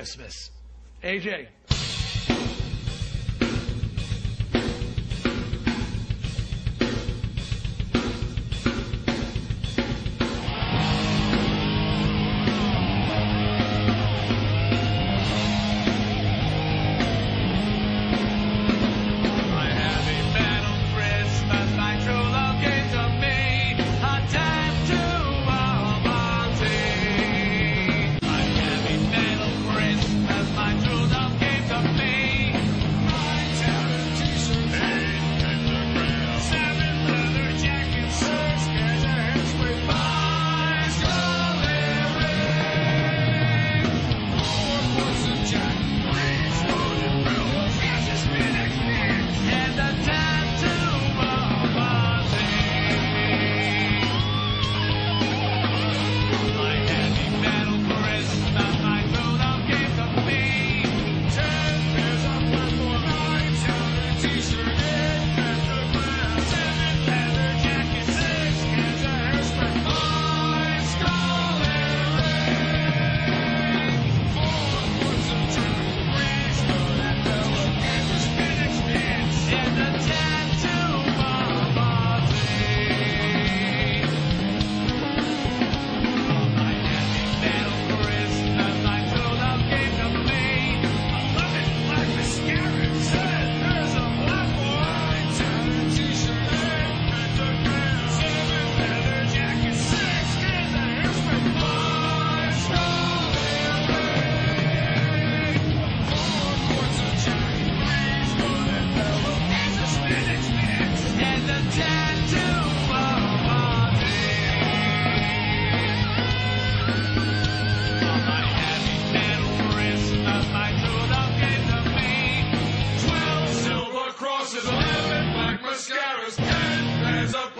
Christmas. AJ. horses, 11 black mascaras, 10 pairs of